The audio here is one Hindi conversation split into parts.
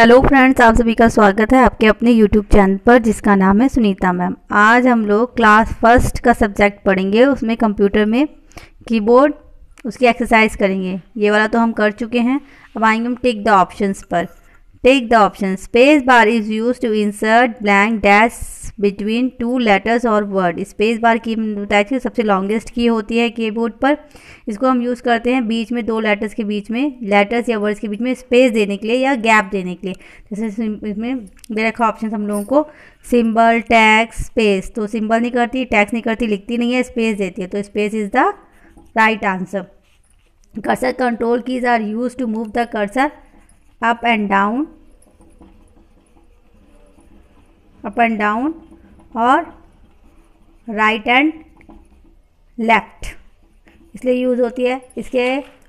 हेलो फ्रेंड्स, आप सभी का स्वागत है आपके अपने यूट्यूब चैनल पर, जिसका नाम है सुनीता मैम। आज हम लोग क्लास फ़र्स्ट का सब्जेक्ट पढ़ेंगे, उसमें कंप्यूटर में कीबोर्ड, उसकी एक्सरसाइज करेंगे। ये वाला तो हम कर चुके हैं। अब आएँगे हम टिक द ऑप्शंस पर। Take the option space bar is use to insert blank dash between two letters और वर्ड स्पेस बार की बताई थी सबसे लॉन्गेस्ट की होती है कीबोर्ड पर। इसको हम यूज़ करते हैं बीच में दो लेटर्स के बीच में लेटर्स या वर्ड्स के बीच में स्पेस देने के लिए या गैप देने के लिए। जैसे इसमें दे रखा ऑप्शन हम लोगों को सिंबल टैक्स स्पेस तो सिंबल नहीं करती टैक्स नहीं करती, लिखती नहीं है स्पेस देती है। तो space is the right answer cursor control keys are use to move the cursor up and down, up and down और राइट एंड लेफ़्ट इसलिए यूज़ होती है। इसके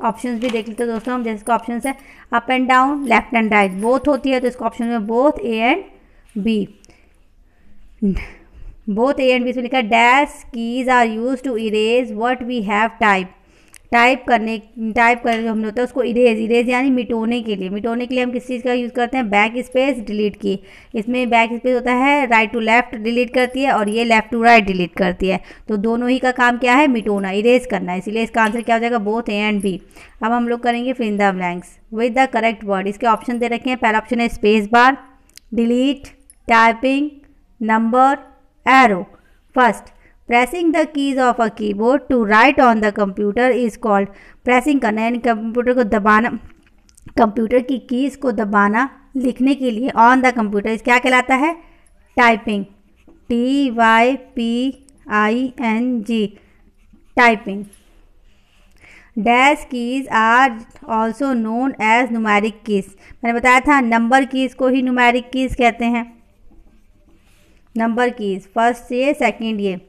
ऑप्शंस भी देख लेते हैं दोस्तों हम, जैसे ऑप्शन है up and down left and right both होती है तो इसको ऑप्शन में both A and B both A and B से लिखा dash keys are use to erase what we have type type करने, टाइप कर जो हम होता है उसको इरेज इरेज यानी मिटोने के लिए। मिटोने के लिए हम किस चीज़ का यूज़ करते हैं? बैक स्पेस डिलीट की। इसमें बैक स्पेस होता है, राइट टू लेफ़्ट डिलीट करती है और ये लेफ़्ट टू राइट डिलीट करती है। तो दोनों ही का काम क्या है? मिटोना, इरेज करना। इसीलिए इसका आंसर क्या हो जाएगा? Both A and B. अब हम लोग करेंगे fill the blanks. With the correct word. इसके ऑप्शन दे रखे हैं। पहला ऑप्शन है space bar, delete, typing, number, arrow. First pressing the keys of a keyboard to write on the computer is called pressing करना यानी कंप्यूटर को दबाना कंप्यूटर की कीज को दबाना लिखने के लिए ऑन द कंप्यूटर क्या कहलाता है? Typing T Y P I N G typing dash keys are also known as numeric keys मैंने बताया था नंबर कीज को ही नुमेरिक कीज कहते हैं। नंबर कीज फ़र्स्ट ये सेकंड ये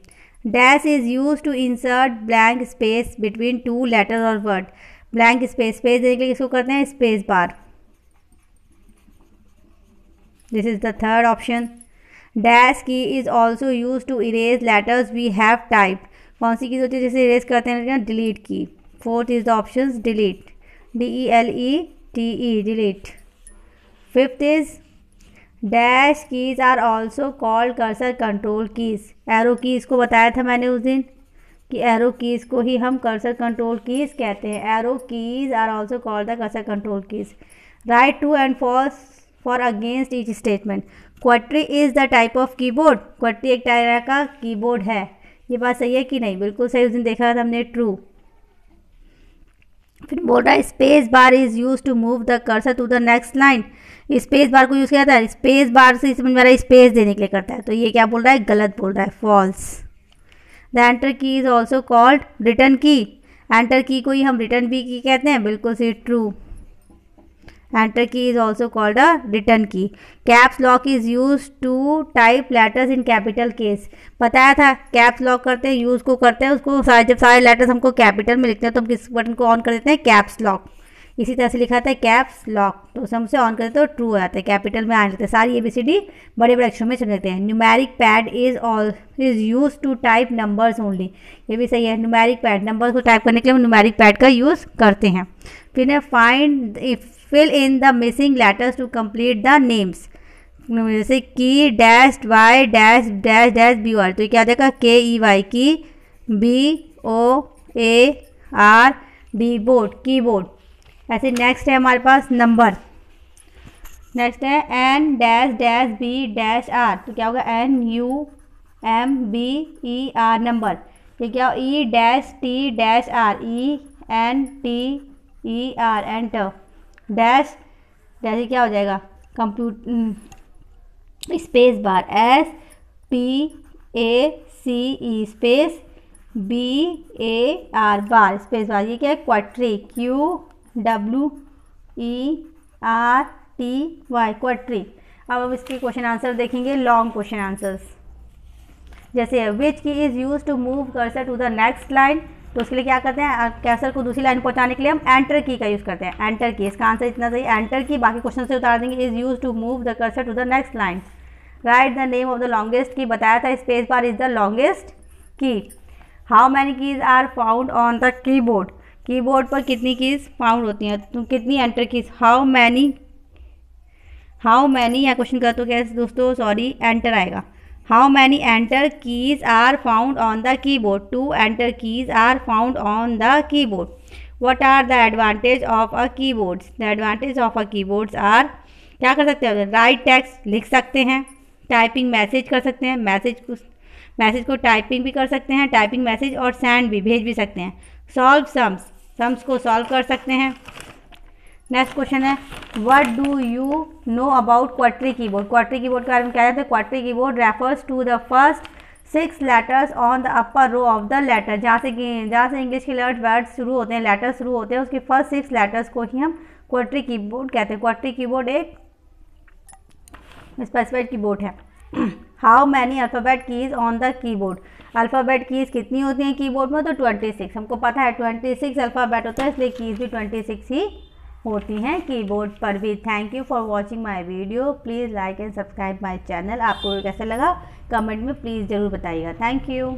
dash is used to insert blank space between two letter और वर्ड ब्लैंक स्पेस स्पेस देने के लिए इसको करते हैं? Space bar this is the third option dash key is also used to erase letters we have type कौन सी कीज होती है जैसे इरेज करते हैं? Delete key fourth is the option delete D E L E T E delete fifth is dash keys are also called cursor control keys. Arrow keys को बताया था मैंने उस दिन कि एरो कीज़ को ही हम कर्सर कंट्रोल कीज़ कहते हैं। Arrow keys are also called the cursor control keys. Write true and false for against each statement. क्वाट्री is the type of keyboard. क्वाट्री एक टाइप का कीबोर्ड है। ये बात सही है कि नहीं? बिल्कुल सही, उस दिन देखा था हमने, ट्रू। फिर बोल रहा है space bar is used to move the cursor to the next line space bar को यूज़ किया जाता है स्पेस बार से इसमें मेरा स्पेस देने के लिए करता है। तो ये क्या बोल रहा है? गलत बोल रहा है false the enter key is also called return key enter key को ही हम रिटर्न भी की कहते हैं, बिल्कुल सी true enter key is also called a return key caps lock is used to type letters in capital case बताया था? कैप्स लॉक करते हैं यूज़ को करते हैं, उसको सारे जब सारे लेटर्स हमको कैपिटल में लिखते हैं तो हम किस बटन को ऑन कर देते हैं? कैप्स लॉक इसी तरह से लिखा था कैप्स लॉक तो उसे हमसे ऑन करते तो ट्रू हो जाता है कैपिटल में आने लगता है। सारी ए बी सी डी बड़े बड़े अक्षरों में चल लेते हैं। Numeric pad is all is used to type numbers only ये भी सही है। न्यूमेरिक पैड नंबर्स को टाइप करने के लिए हम न्यूमेरिक पैड का यूज़ करते हैं। फिर find fill in the missing letters to complete the names जैसे की dash Y dash dash dash B R तो क्या जाएगा K E Y key B O A R D board keyboard ऐसे नेक्स्ट है हमारे पास नंबर नेक्स्ट है N dash dash B dash R तो क्या होगा? N U M B E R number ये क्या? E dash T dash R E N T E R enter dash dash क्या हो जाएगा? Compute space bar, S P A, C, E, space, B, A, R, bar, space bar, ये क्या है? QWERTY Q, W, E, R, T, Y QWERTY अब हम इसके क्वेश्चन आंसर देखेंगे, लॉन्ग क्वेश्चन आंसर्स। जैसे which key is use to move cursor to the next line तो उसके लिए क्या करते हैं कैसर को दूसरी लाइन पहुँचाने के लिए हम एंटर की का यूज़ करते हैं। एंटर की इसका आंसर इतना सही एंटर की बाकी क्वेश्चन से उतार देंगे is used to move the cursor to the next line write the name of the longest key बताया था space bar is the longest key how many keys are found on the keyboard keyboard पर कितनी कीज फाउंड होती हैं? तो कितनी enter keys how many how many या क्वेश्चन कर तो क्या दोस्तों सॉरी एंटर आएगा। How many enter keys are found on the keyboard two enter keys are found on the keyboard what are the advantage of a keyboards the advantage of a keyboards are क्या कर सकते हैं? राइट टेक्स्ट लिख सकते हैं टाइपिंग मैसेज कर सकते हैं मैसेज मैसेज को टाइपिंग भी कर सकते हैं टाइपिंग मैसेज और सेंड भी, भेज भी सकते हैं। सॉल्व सम्स सम्स को सॉल्व कर सकते हैं। नेक्स्ट क्वेश्चन है what do you know about QWERTY keyboard QWERTY keyboard के बारे में क्या कहते हैं? क्वाट्री keyboard refers to the first six letters on the upper row of the letter जहाँ से जहाँ से इंग्लिश के लर्ट वर्ड शुरू होते हैं लेटर शुरू होते हैं, उसके फ़र्स्ट सिक्स लेटर्स को ही हम क्वाट्री कीबोर्ड कहते हैं। क्वाट्री कीबोर्ड एक स्पेसिफाइड कीबोर्ड है। How many alphabet keys on the keyboard alphabet keys कितनी होती हैं कीबोर्ड में? तो ट्वेंटी सिक्स हमको पता है ट्वेंटी सिक्स अल्फ़ाबेट होता है, इसलिए कीज़ भी ट्वेंटी सिक्स ही होती हैं कीबोर्ड पर भी. Thank you for watching my video please like and subscribe my channel आपको कैसा लगा? कमेंट में प्लीज़ ज़रूर बताइएगा. Thank you